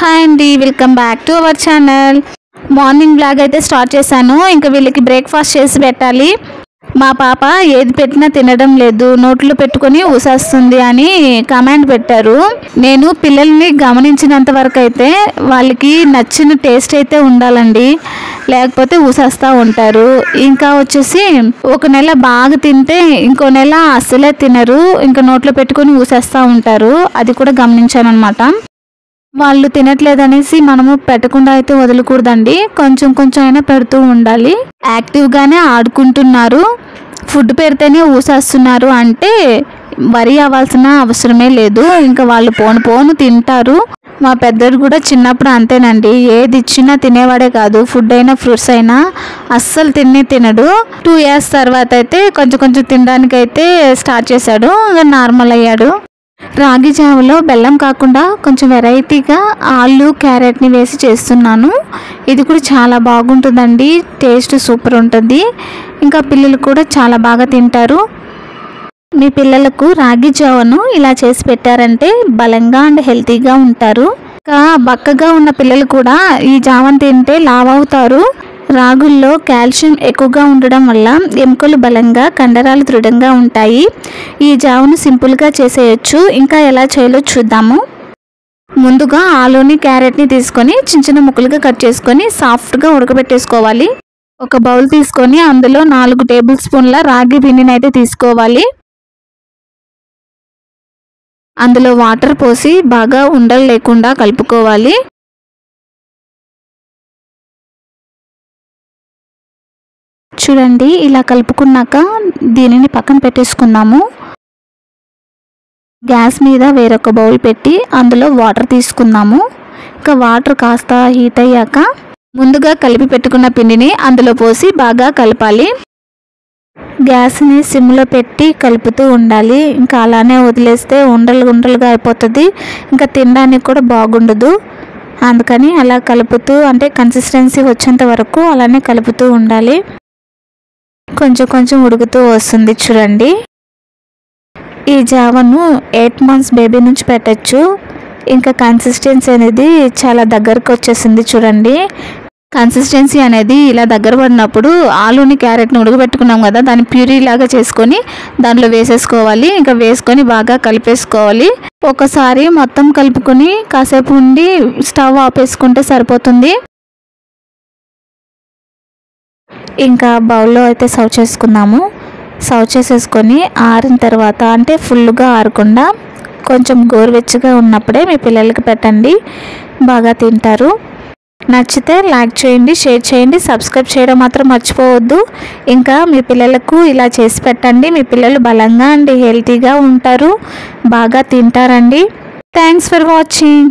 Hi అండి welcome back to our channel. Morning blog అయితే start చేశాను. ఇంకా వీళ్ళకి బ్రేక్ఫాస్ట్ చేసి పెట్టాలి. మా పాప ఏది పెట్టినా తినడం లేదు. నోట్లో పెట్టుకొని ఊసేస్తుంది అని కమాండ్ పెట్టారు. నేను పిల్లల్ని గమనించినంత వరకు అయితే వాళ్ళకి నచ్చిన టేస్ట్ అయితే ఉండాలండి. లేకపోతే ఊసేస్తూ ఉంటారు. ఇంకా వచ్చేసి ఒక నెల బాగా తింటే ఇంకో నెల అస్సలే తినరు. ఇంకా నోట్లో పెట్టుకొని ఊసేస్తూ ఉంటారు. అది కూడా గమనించాను అనమాట వాళ్ళు తినట్లేదనేసి మనము పెట్టకుండా అయితే వదలకూడదండి. కొంచెం కొంచెం అయినా పెడుతూ ఉండాలి. యాక్టివ్గానే ఆడుకుంటున్నారు. ఫుడ్ పెడితేనే ఊసేస్తున్నారు అంటే వరి అవ్వాల్సిన అవసరమే లేదు. ఇంకా వాళ్ళు పోను పోను తింటారు. మా పెద్దడు కూడా చిన్నప్పుడు అంతేనండి. ఏది ఇచ్చినా తినేవాడే కాదు. ఫుడ్ అయినా ఫ్రూట్స్ అయినా అస్సలు తినే తినడు. టూ ఇయర్స్ తర్వాత అయితే కొంచెం కొంచెం తినడానికి అయితే స్టార్ట్ చేశాడు. ఇంకా నార్మల్ అయ్యాడు. రాగి జావలో బెల్లం కాకుండా కొంచెం వెరైటీగా ఆలు క్యారెట్ని వేసి చేస్తున్నాను. ఇది కూడా చాలా బాగుంటుందండి. టేస్ట్ సూపర్ ఉంటుంది. ఇంకా పిల్లలు కూడా చాలా బాగా తింటారు. మీ పిల్లలకు రాగి జావను ఇలా చేసి పెట్టారంటే బలంగా అండ్ హెల్తీగా ఉంటారు. ఇంకా బక్కగా ఉన్న పిల్లలు కూడా ఈ జావను తింటే లావ్ అవుతారు. రాగుల్లో కాల్షియం ఎక్కువగా ఉండడం వల్ల ఎముకలు బలంగా కండరాలు దృఢంగా ఉంటాయి. ఈ జావను సింపుల్గా చేసేయచ్చు. ఇంకా ఎలా చేయాలో చూద్దాము. ముందుగా ఆలూని క్యారెట్ని తీసుకొని చిన్న చిన్న ముక్కలుగా కట్ చేసుకొని సాఫ్ట్గా ఉడకబెట్టేసుకోవాలి. ఒక బౌల్ తీసుకొని అందులో నాలుగు టేబుల్ స్పూన్ల రాగి పిండిని అయితే తీసుకోవాలి. అందులో వాటర్ పోసి బాగా ఉండలు లేకుండా కలుపుకోవాలి. చూడండి ఇలా కలుపుకున్నాక దీనిని పక్కన పెట్టేసుకున్నాము గ్యాస్ మీద వేరొక బౌల్ పెట్టి అందులో వాటర్ తీసుకున్నాము ఇంకా వాటర్ కాస్త హీట్ అయ్యాక ముందుగా కలిపి పెట్టుకున్న పిండిని అందులో పోసి బాగా కలపాలి. గ్యాస్ని సిమ్లో పెట్టి కలుపుతూ ఉండాలి. ఇంకా అలానే వదిలేస్తే ఉండలు ఉండలుగా అయిపోతుంది. ఇంకా తినడానికి కూడా బాగుండదు. అందుకని అలా కలుపుతూ అంటే కన్సిస్టెన్సీ వచ్చేంత వరకు అలానే కలుపుతూ ఉండాలి. కొంచెం కొంచెం ఉడుకుతూ వస్తుంది చూడండి. ఈ జావను ఎయిట్ మంత్స్ బేబీ నుంచి పెట్టచ్చు. ఇంకా కన్సిస్టెన్సీ అనేది చాలా దగ్గరకు వచ్చేసింది చూడండి. కన్సిస్టెన్సీ అనేది ఇలా దగ్గర పడినప్పుడు ఆలూని క్యారెట్ని ఉడకబెట్టుకున్నాం కదా దాన్ని ప్యూరీ లాగా చేసుకొని దాంట్లో వేసేసుకోవాలి. ఇంకా వేసుకొని బాగా కలిపేసుకోవాలి. ఒకసారి మొత్తం కలుపుకొని కాసేపు ఉండి స్టవ్ ఆపేసుకుంటే సరిపోతుంది. ఇంకా బౌల్లో అయితే సర్వ్ చేసుకుందాము సర్వ్ చేసేసుకొని ఆరిన తర్వాత అంటే ఫుల్గా ఆరకుండా కొంచెం గోరువెచ్చగా ఉన్నప్పుడే మీ పిల్లలకి పెట్టండి. బాగా తింటారు. నచ్చితే లైక్ చేయండి షేర్ చేయండి సబ్స్క్రైబ్ చేయడం మాత్రం మర్చిపోవద్దు. ఇంకా మీ పిల్లలకు ఇలా చేసి పెట్టండి. మీ పిల్లలు బలంగా అండి హెల్తీగా ఉంటారు. బాగా తింటారండి. Thanks for watching.